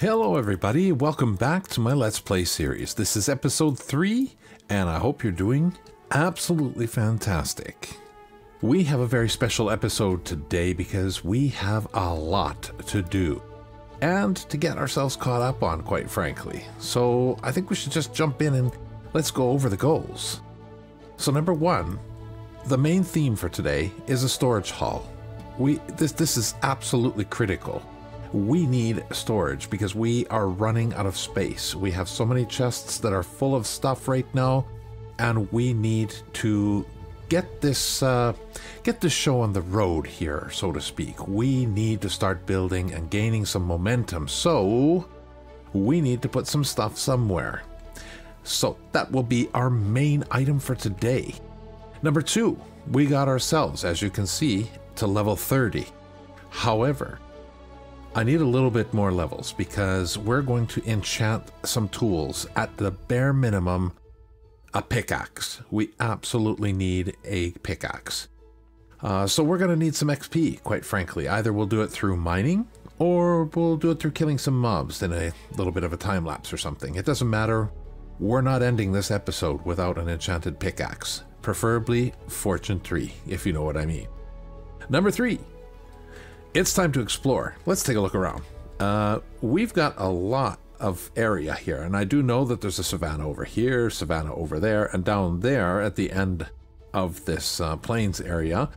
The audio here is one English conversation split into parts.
Hello everybody, welcome back to my Let's Play series. This is episode 3, and I hope you're doing absolutely fantastic. We have a very special episode today because we have a lot to do. And to get ourselves caught up on, quite frankly. So I think we should just jump in and let's go over the goals. So number one, the main theme for today is a storage hall. We this this is absolutely critical we need storage because we are running out of space. We have so many chests that are full of stuff right now, and we need to get this uh, get this show on the road here, so to speak. We need to start building and gaining some momentum. So we need to put some stuff somewhere. So that will be our main item for today. Number two, we got ourselves, as you can see, to level 30. However, I need a little bit more levels because we're going to enchant some tools at the bare minimum a pickaxe. We absolutely need a pickaxe. Uh, so we're going to need some XP, quite frankly. Either we'll do it through mining or we'll do it through killing some mobs in a little bit of a time lapse or something. It doesn't matter. We're not ending this episode without an enchanted pickaxe. Preferably Fortune 3, if you know what I mean. Number 3, it's time to explore. Let's take a look around. Uh, we've got a lot of area here, and I do know that there's a savanna over here, savanna over there, and down there at the end of this uh, plains area,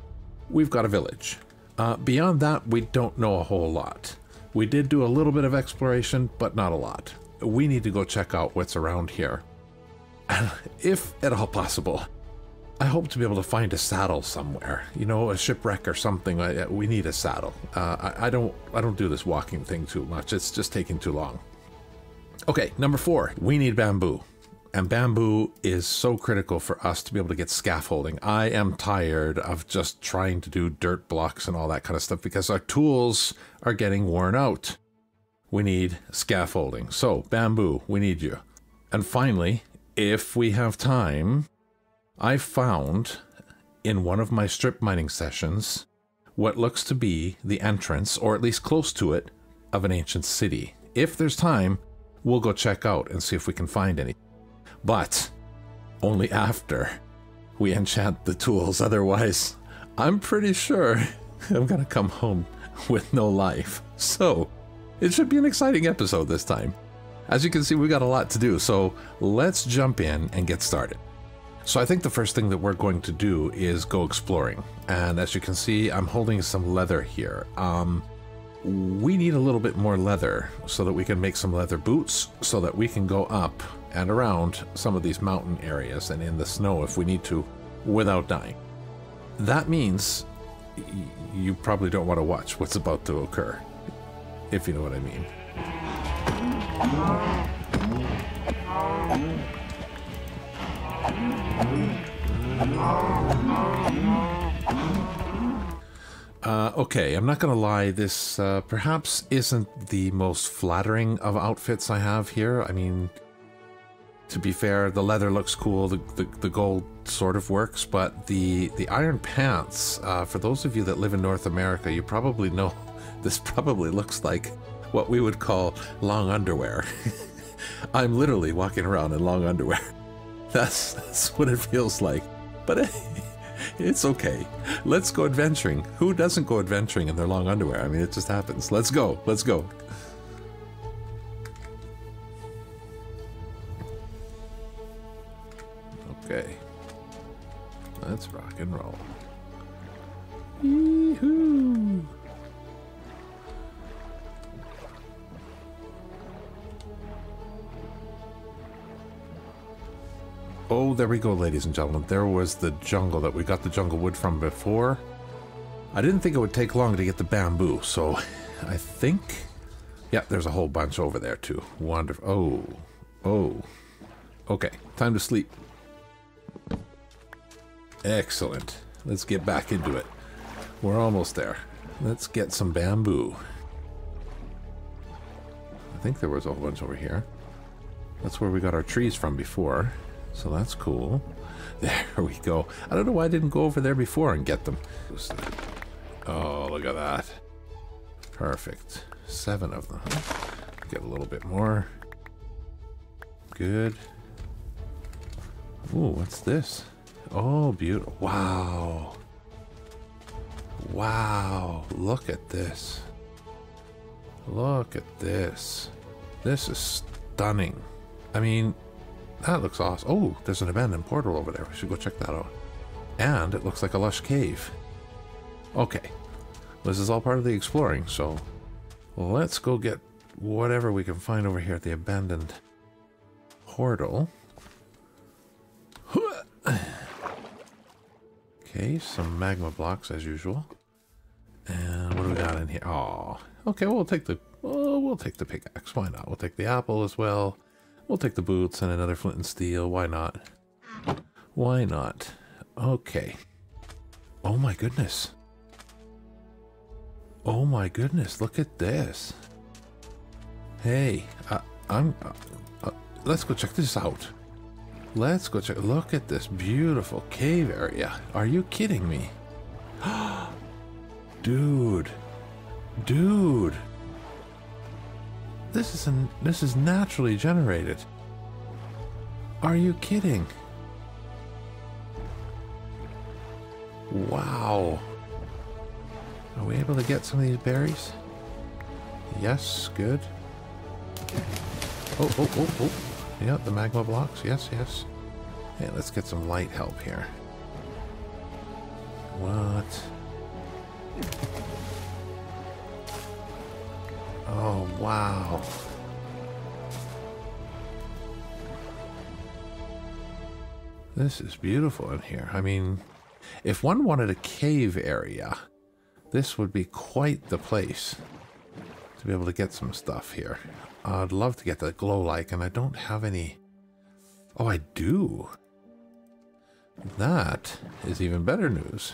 we've got a village. Uh, beyond that, we don't know a whole lot. We did do a little bit of exploration, but not a lot. We need to go check out what's around here. if at all possible, I hope to be able to find a saddle somewhere. You know, a shipwreck or something. I, we need a saddle. Uh, I, I don't. I don't do this walking thing too much. It's just taking too long. Okay, number four. We need bamboo, and bamboo is so critical for us to be able to get scaffolding. I am tired of just trying to do dirt blocks and all that kind of stuff because our tools are getting worn out. We need scaffolding. So bamboo, we need you. And finally, if we have time, I found in one of my strip mining sessions what looks to be the entrance, or at least close to it, of an ancient city. If there's time, we'll go check out and see if we can find any. But only after we enchant the tools, otherwise, I'm pretty sure I'm gonna come home with no life. So, it should be an exciting episode this time. As you can see, we got a lot to do, so let's jump in and get started. So I think the first thing that we're going to do is go exploring. And as you can see, I'm holding some leather here. Um, we need a little bit more leather so that we can make some leather boots so that we can go up and around some of these mountain areas and in the snow if we need to without dying. That means you probably don't want to watch what's about to occur, if you know what I mean. Uh, okay, I'm not gonna lie, this uh, perhaps isn't the most flattering of outfits I have here. I mean, to be fair, the leather looks cool, the, the, the gold sort of works, but the, the iron pants, uh, for those of you that live in North America, you probably know this probably looks like what we would call long underwear. I'm literally walking around in long underwear. That's, that's what it feels like. But it's okay. Let's go adventuring. Who doesn't go adventuring in their long underwear? I mean, it just happens. Let's go. Let's go. Okay. Let's rock and roll. Yee-hoo! There we go, ladies and gentlemen. There was the jungle that we got the jungle wood from before. I didn't think it would take long to get the bamboo, so I think... Yeah, there's a whole bunch over there, too. Wonderful. Oh. Oh. Okay, time to sleep. Excellent. Let's get back into it. We're almost there. Let's get some bamboo. I think there was a whole bunch over here. That's where we got our trees from before. So that's cool. There we go. I don't know why I didn't go over there before and get them. Oh, look at that. Perfect. Seven of them. get a little bit more. Good. Ooh, what's this? Oh, beautiful. Wow. Wow. Look at this. Look at this. This is stunning. I mean, that looks awesome. Oh, there's an abandoned portal over there. We should go check that out. And it looks like a lush cave. Okay. This is all part of the exploring, so let's go get whatever we can find over here at the abandoned portal. Okay, some magma blocks as usual. And what do we got in here? Oh, okay. We'll take the oh, we'll take the pickaxe. Why not? We'll take the apple as well. We'll take the boots and another flint and steel. Why not? Why not? Okay. Oh my goodness. Oh my goodness, look at this. Hey, I, I'm... Uh, uh, let's go check this out. Let's go check... Look at this beautiful cave area. Are you kidding me? Dude. Dude. This is an, this is naturally generated. Are you kidding? Wow. Are we able to get some of these berries? Yes, good. Oh, oh, oh, oh. Yeah, the magma blocks. Yes, yes. Hey, let's get some light help here. What? Wow. This is beautiful in here. I mean, if one wanted a cave area, this would be quite the place to be able to get some stuff here. I'd love to get the glow like, and I don't have any... Oh, I do. That is even better news.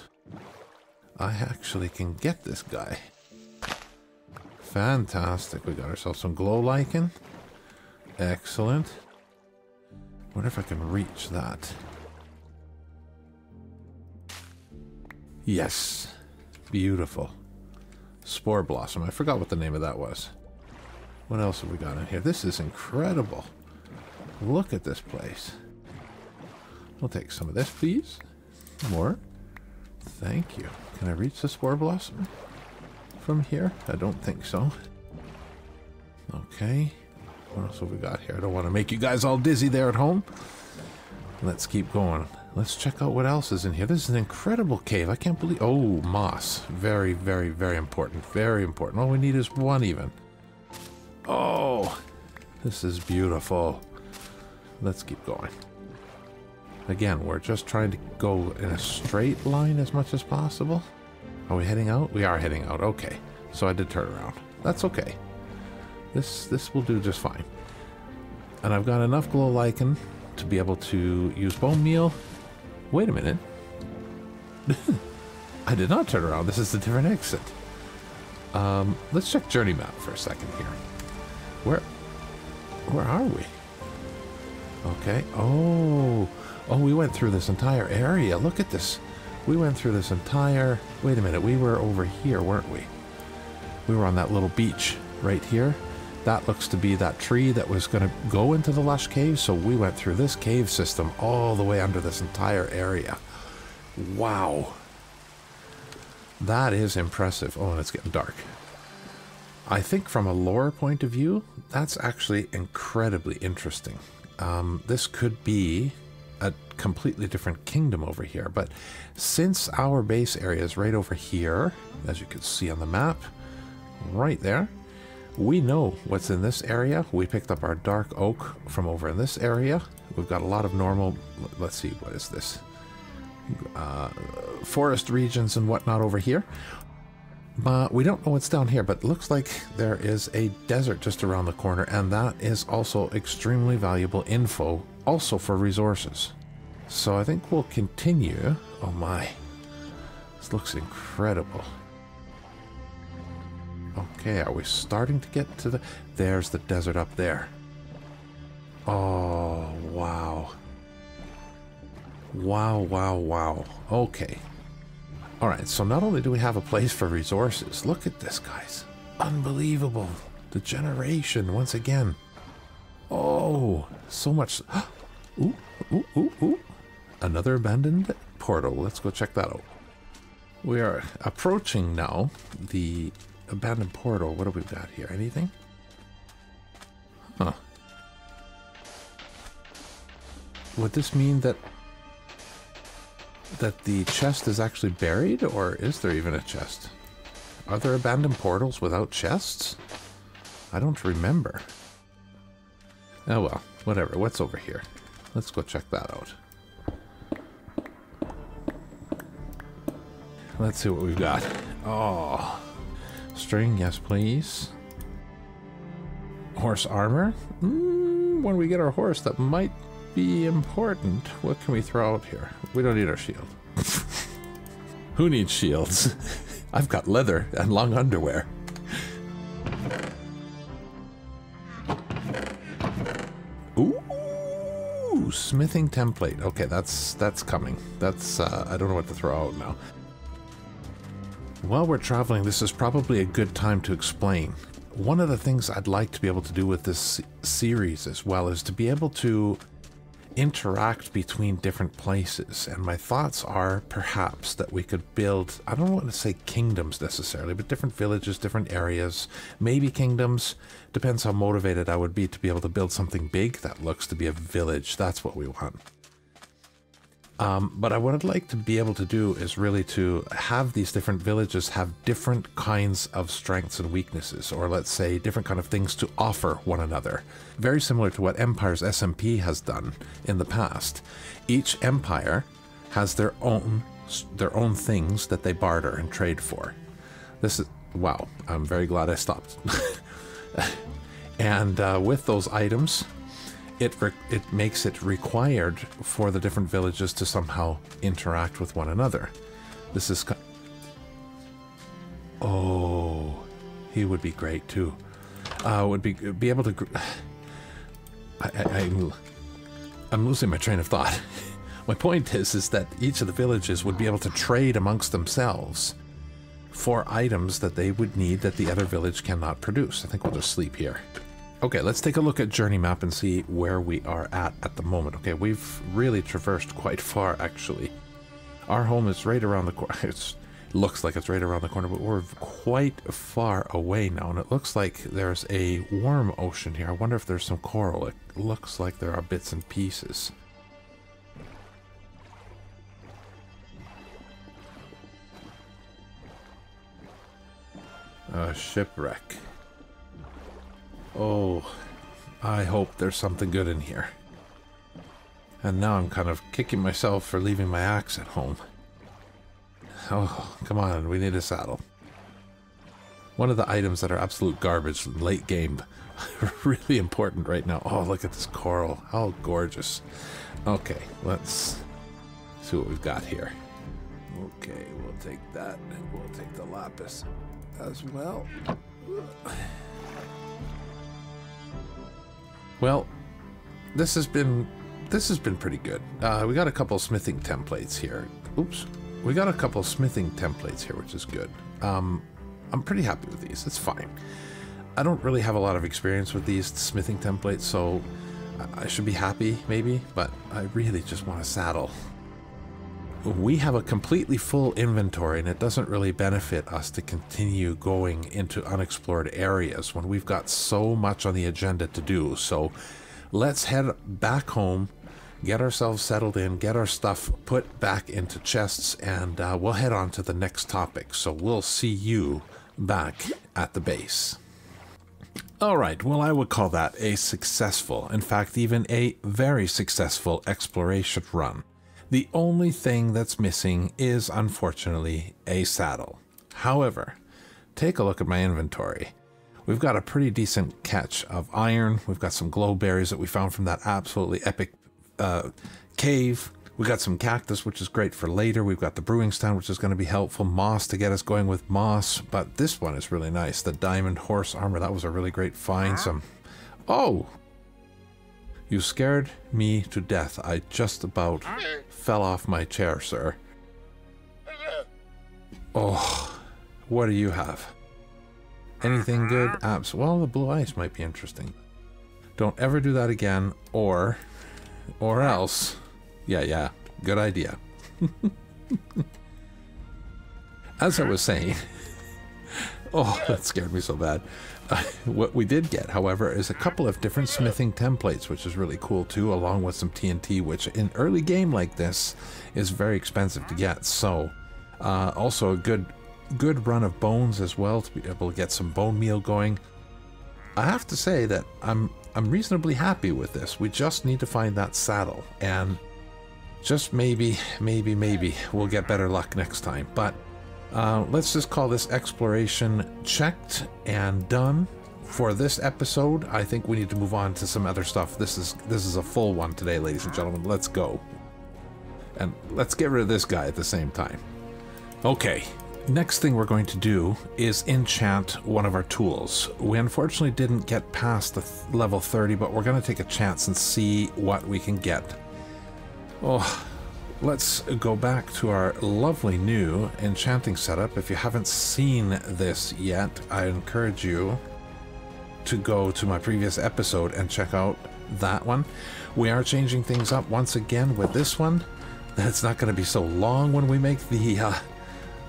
I actually can get this guy. Fantastic. We got ourselves some glow lichen. Excellent. Wonder if I can reach that. Yes. Beautiful. Spore Blossom. I forgot what the name of that was. What else have we got in here? This is incredible. Look at this place. We'll take some of this, please. More. Thank you. Can I reach the Spore Blossom from here? I don't think so. Okay. What else have we got here? I don't want to make you guys all dizzy there at home. Let's keep going. Let's check out what else is in here. This is an incredible cave. I can't believe... Oh, moss. Very, very, very important. Very important. All we need is one even. Oh, this is beautiful. Let's keep going. Again, we're just trying to go in a straight line as much as possible. Are we heading out? We are heading out. Okay. So I did turn around. That's okay. This this will do just fine. And I've got enough glow lichen to be able to use bone meal Wait a minute. I did not turn around. This is a different exit. Um, let's check JourneyMap for a second here. Where, where are we? Okay. Oh, oh, we went through this entire area. Look at this. We went through this entire. Wait a minute. We were over here, weren't we? We were on that little beach right here. That looks to be that tree that was going to go into the lush cave, so we went through this cave system all the way under this entire area. Wow. That is impressive. Oh, and it's getting dark. I think from a lore point of view, that's actually incredibly interesting. Um, this could be a completely different kingdom over here, but since our base area is right over here, as you can see on the map, right there, we know what's in this area. We picked up our dark oak from over in this area. We've got a lot of normal, let's see, what is this? Uh, forest regions and whatnot over here. But we don't know what's down here, but looks like there is a desert just around the corner, and that is also extremely valuable info, also for resources. So I think we'll continue. Oh my, this looks incredible. Okay, are we starting to get to the... There's the desert up there. Oh, wow. Wow, wow, wow. Okay. Alright, so not only do we have a place for resources, look at this, guys. Unbelievable. Degeneration once again. Oh, so much. Ooh, ooh, ooh, ooh. Another abandoned portal. Let's go check that out. We are approaching now the abandoned portal. What do we got here? Anything? Huh. Would this mean that that the chest is actually buried, or is there even a chest? Are there abandoned portals without chests? I don't remember. Oh well, whatever. What's over here? Let's go check that out. Let's see what we've got. Oh, string, yes please. Horse armor? Mm, when we get our horse, that might be important. What can we throw out here? We don't need our shield. Who needs shields? I've got leather and long underwear. Ooh, smithing template. Okay, that's that's coming. That's uh, I don't know what to throw out now. While we're traveling, this is probably a good time to explain. One of the things I'd like to be able to do with this series as well is to be able to interact between different places. And my thoughts are perhaps that we could build, I don't want to say kingdoms necessarily, but different villages, different areas, maybe kingdoms. Depends how motivated I would be to be able to build something big that looks to be a village. That's what we want. Um, but what I'd like to be able to do is really to have these different villages have different kinds of strengths and weaknesses, or let's say different kind of things to offer one another. Very similar to what Empires SMP has done in the past. Each empire has their own their own things that they barter and trade for. This is wow. I'm very glad I stopped. and uh, with those items, it it makes it required for the different villages to somehow interact with one another. This is oh, he would be great too. Uh, would be be able to. I, I, I'm I'm losing my train of thought. my point is is that each of the villages would be able to trade amongst themselves for items that they would need that the other village cannot produce. I think we'll just sleep here. Okay, let's take a look at JourneyMap and see where we are at at the moment. Okay, we've really traversed quite far, actually. Our home is right around the corner. It looks like it's right around the corner, but we're quite far away now, and it looks like there's a warm ocean here. I wonder if there's some coral. It looks like there are bits and pieces. A shipwreck. Oh, I hope there's something good in here. And now I'm kind of kicking myself for leaving my axe at home. Oh, come on, we need a saddle. One of the items that are absolute garbage late game. really important right now. Oh, look at this coral. How gorgeous. Okay, let's see what we've got here. Okay, we'll take that. And we'll take the lapis as well. Well, this has been this has been pretty good. Uh, we got a couple smithing templates here. Oops, we got a couple smithing templates here, which is good. Um, I'm pretty happy with these. It's fine. I don't really have a lot of experience with these smithing templates, so I should be happy maybe, but I really just want a saddle we have a completely full inventory and it doesn't really benefit us to continue going into unexplored areas when we've got so much on the agenda to do. So let's head back home, get ourselves settled in, get our stuff put back into chests, and uh, we'll head on to the next topic. So we'll see you back at the base. All right, well, I would call that a successful, in fact, even a very successful exploration run. The only thing that's missing is, unfortunately, a saddle. However, take a look at my inventory. We've got a pretty decent catch of iron. We've got some glow berries that we found from that absolutely epic uh, cave. We got some cactus, which is great for later. We've got the brewing stand, which is going to be helpful. Moss to get us going with moss. But this one is really nice. The diamond horse armor, that was a really great find. Some... Oh! You scared me to death. I just about fell off my chair, sir. Oh, what do you have? Anything good? Apps. Well, the blue ice might be interesting. Don't ever do that again, or, or else. Yeah, yeah. Good idea. As I was saying, oh, that scared me so bad. What we did get, however, is a couple of different smithing templates, which is really cool too, along with some TNT, which in early game like this is very expensive to get. So, uh, also a good good run of bones as well to be able to get some bone meal going. I have to say that I'm I'm reasonably happy with this. We just need to find that saddle and just maybe, maybe, maybe we'll get better luck next time. But uh, let's just call this exploration checked and done for this episode. I think we need to move on to some other stuff. This is this is a full one today, ladies and gentlemen. Let's go. And let's get rid of this guy at the same time. Okay, next thing we're going to do is enchant one of our tools. We unfortunately didn't get past the th level 30, but we're going to take a chance and see what we can get. Oh, let's go back to our lovely new enchanting setup. If you haven't seen this yet, I encourage you to go to my previous episode and check out that one. We are changing things up once again with this one. It's not going to be so long when we make the uh,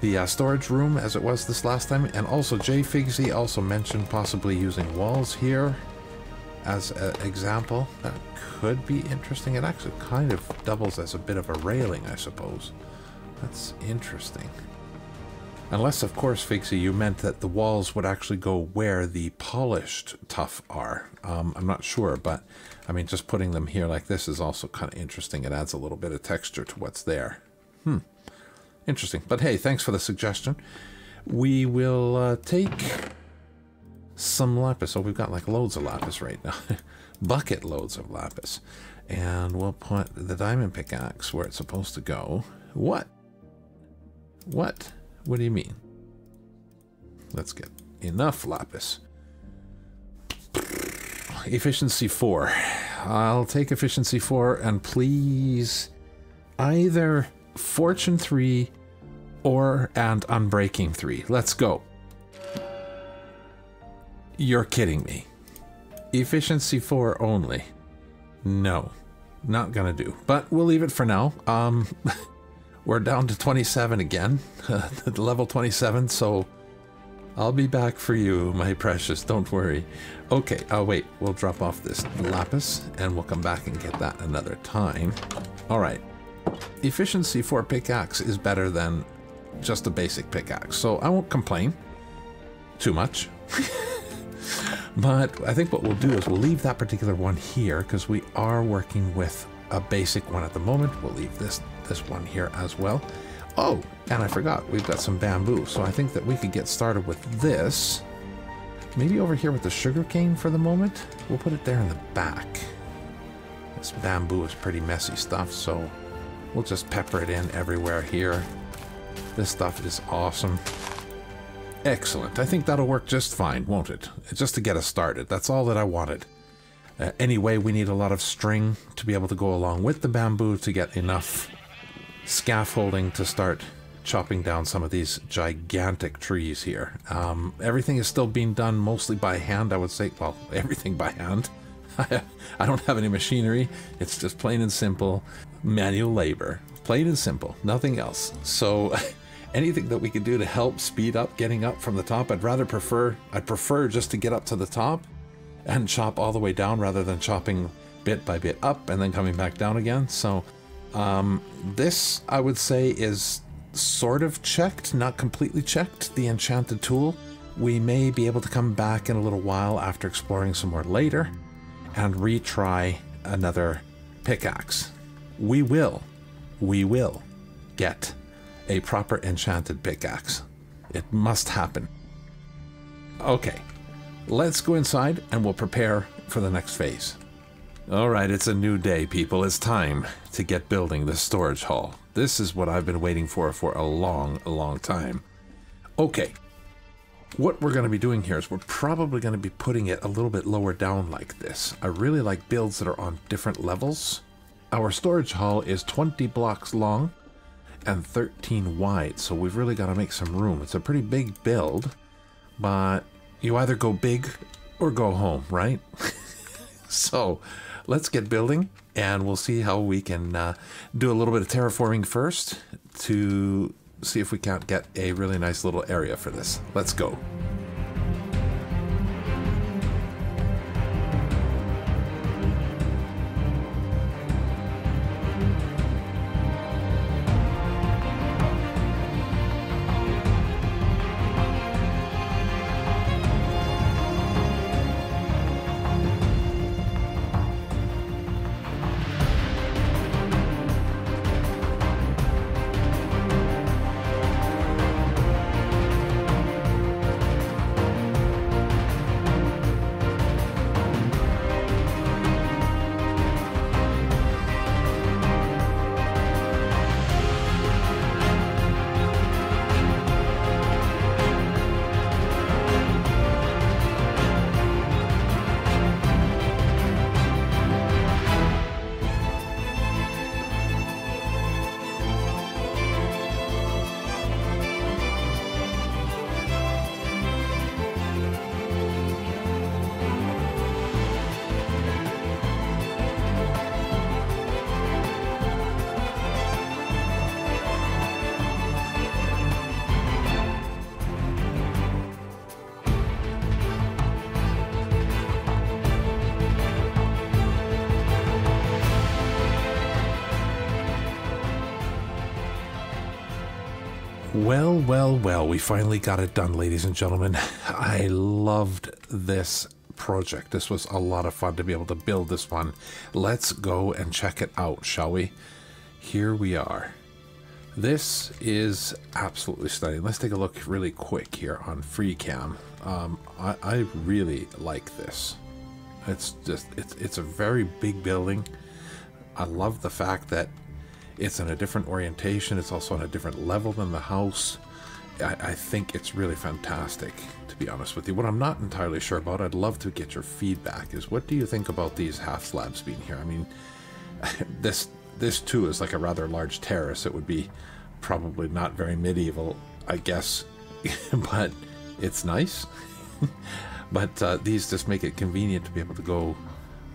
the uh, storage room as it was this last time. And also Jay Figsy also mentioned possibly using walls here as an example. That could be interesting. It actually kind of doubles as a bit of a railing, I suppose. That's interesting. Unless, of course, Fixie, you meant that the walls would actually go where the polished tuff are. Um, I'm not sure, but I mean, just putting them here like this is also kind of interesting. It adds a little bit of texture to what's there. Hmm. Interesting. But hey, thanks for the suggestion. We will uh, take some lapis. Oh, we've got like loads of lapis right now. Bucket loads of lapis. And we'll put the diamond pickaxe where it's supposed to go. What? What? What do you mean? Let's get enough lapis. Efficiency 4. I'll take efficiency 4 and please either fortune 3 or and unbreaking 3. Let's go. You're kidding me. Efficiency 4 only. No, not gonna do. But we'll leave it for now. Um, we're down to 27 again, level 27, so I'll be back for you, my precious, don't worry. Okay, oh wait, we'll drop off this lapis, and we'll come back and get that another time. Alright, efficiency for pickaxe is better than just a basic pickaxe, so I won't complain too much. but I think what we'll do is we'll leave that particular one here because we are working with a basic one at the moment. We'll leave this this one here as well. Oh, and I forgot, we've got some bamboo. So I think that we could get started with this. Maybe over here with the sugar cane for the moment. We'll put it there in the back. This bamboo is pretty messy stuff, so we'll just pepper it in everywhere here. This stuff is awesome. Excellent. I think that'll work just fine, won't it? Just to get us started. That's all that I wanted. Uh, anyway, we need a lot of string to be able to go along with the bamboo to get enough scaffolding to start chopping down some of these gigantic trees here. Um, everything is still being done mostly by hand, I would say. Well, everything by hand. I don't have any machinery. It's just plain and simple manual labor. Plain and simple, nothing else. So anything that we could do to help speed up getting up from the top, I'd rather prefer, I'd prefer just to get up to the top and chop all the way down rather than chopping bit by bit up and then coming back down again. So um, this, I would say, is sort of checked, not completely checked, the enchanted tool. We may be able to come back in a little while after exploring some more later and retry another pickaxe. We will, we will get a proper enchanted pickaxe. It must happen. Okay, let's go inside and we'll prepare for the next phase. Alright, it's a new day, people. It's time to get building the storage hall. This is what I've been waiting for for a long, long time. Okay, what we're going to be doing here is we're probably going to be putting it a little bit lower down like this. I really like builds that are on different levels. Our storage hall is 20 blocks long and 13 wide, so we've really got to make some room. It's a pretty big build, but you either go big or go home, right? so let's get building and we'll see how we can uh, do a little bit of terraforming first to see if we can't get a really nice little area for this. Let's go. Well, well, well, we finally got it done, ladies and gentlemen. I loved this project. This was a lot of fun to be able to build this one. Let's go and check it out, shall we? Here we are. This is absolutely stunning. Let's take a look really quick here on FreeCam. Um, I, I really like this. It's just, it's, it's a very big building. I love the fact that it's in a different orientation. It's also on a different level than the house. I, I, think it's really fantastic, to be honest with you. What I'm not entirely sure about, I'd love to get your feedback, is what do you think about these half slabs being here? I mean, this this too is like a rather large terrace. It would be probably not very medieval, I guess, but it's nice. but uh, these just make it convenient to be able to go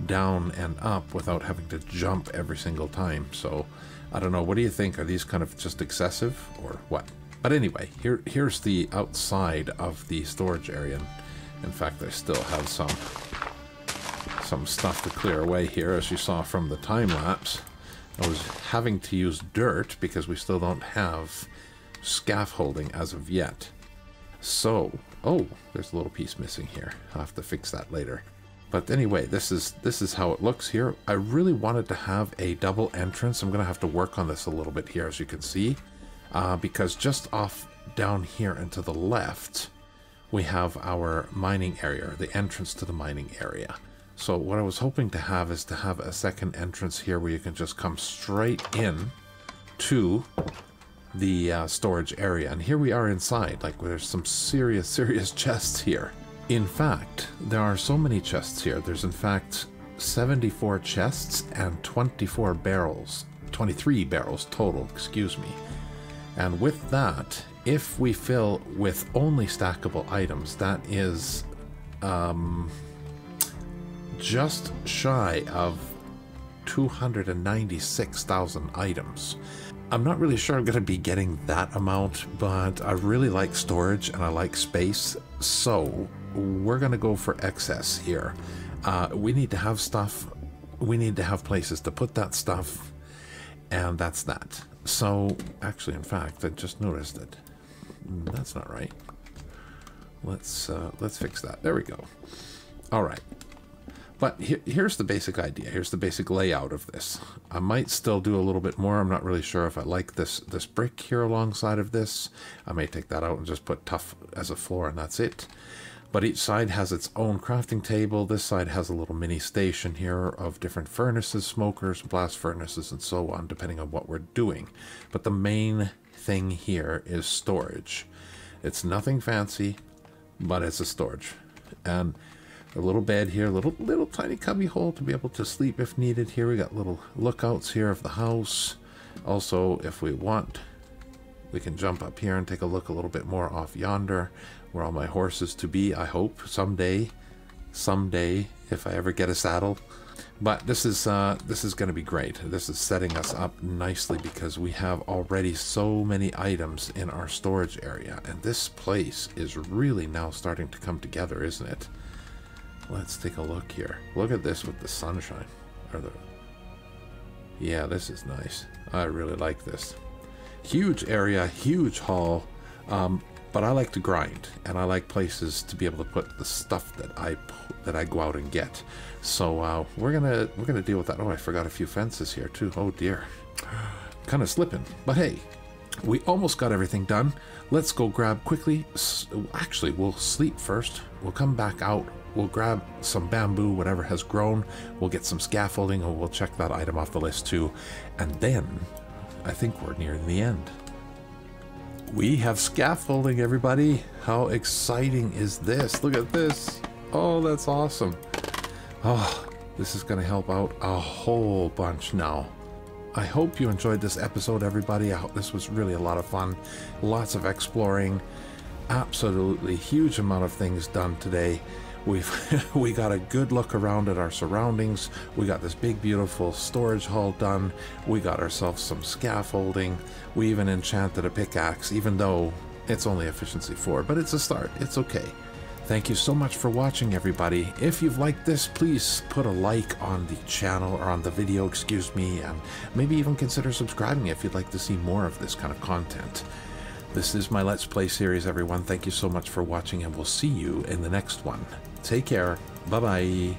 down and up without having to jump every single time. So I don't know. What do you think? Are these kind of just excessive or what? But anyway, here here's the outside of the storage area. In fact, I still have some some stuff to clear away here, as you saw from the time lapse. I was having to use dirt because we still don't have scaffolding as of yet. So, oh, there's a little piece missing here. I'll have to fix that later. But anyway, this is this is how it looks here. I really wanted to have a double entrance. I'm going to have to work on this a little bit here, as you can see, uh, because just off down here and to the left, we have our mining area, the entrance to the mining area. So what I was hoping to have is to have a second entrance here where you can just come straight in to the uh, storage area. And here we are inside, like there's some serious, serious chests here. In fact, there are so many chests here. There's in fact 74 chests and 24 barrels, 23 barrels total, excuse me. And with that, if we fill with only stackable items, that is um, just shy of 296,000 items. I'm not really sure I'm going to be getting that amount, but I really like storage and I like space, so we're going to go for excess here. Uh, we need to have stuff. We need to have places to put that stuff. And that's that. So, actually, in fact, I just noticed that that's not right. Let's uh, let's fix that. There we go. All right. But he here's the basic idea. Here's the basic layout of this. I might still do a little bit more. I'm not really sure if I like this this brick here alongside of this. I may take that out and just put tuff as a floor and that's it. But each side has its own crafting table. This side has a little mini station here of different furnaces, smokers, blast furnaces, and so on, depending on what we're doing. But the main thing here is storage. It's nothing fancy, but it's a storage. And a little bed here, a little little tiny cubby hole to be able to sleep if needed. Here we got little lookouts here of the house. Also, if we want, we can jump up here and take a look a little bit more off yonder where all my horses to be, I hope, someday. Someday, if I ever get a saddle. But this is uh, this is going to be great. This is setting us up nicely because we have already so many items in our storage area. And this place is really now starting to come together, isn't it? Let's take a look here. Look at this with the sunshine. Or the... Yeah, this is nice. I really like this. Huge area, huge hall. Um, but I like to grind, and I like places to be able to put the stuff that I that I go out and get. So uh, we're gonna we're gonna deal with that. Oh, I forgot a few fences here too. Oh dear, kind of slipping. But hey, we almost got everything done. Let's go grab quickly. Actually, we'll sleep first. We'll come back out. We'll grab some bamboo, whatever has grown. We'll get some scaffolding, and we'll check that item off the list too. And then I think we're nearing the end. We have scaffolding, everybody. How exciting is this? Look at this. Oh, that's awesome. Oh, this is going to help out a whole bunch now. I hope you enjoyed this episode, everybody. I hope this was really a lot of fun. Lots of exploring. Absolutely huge amount of things done today. We've we got a good look around at our surroundings. We got this big beautiful storage hall done. We got ourselves some scaffolding. We even enchanted a pickaxe, even though it's only efficiency 4, but it's a start. It's okay. Thank you so much for watching, everybody. If you've liked this, please put a like on the channel or on the video, excuse me, and maybe even consider subscribing if you'd like to see more of this kind of content. This is my Let's Play series, everyone. Thank you so much for watching, and we'll see you in the next one. Take care. Bye bye.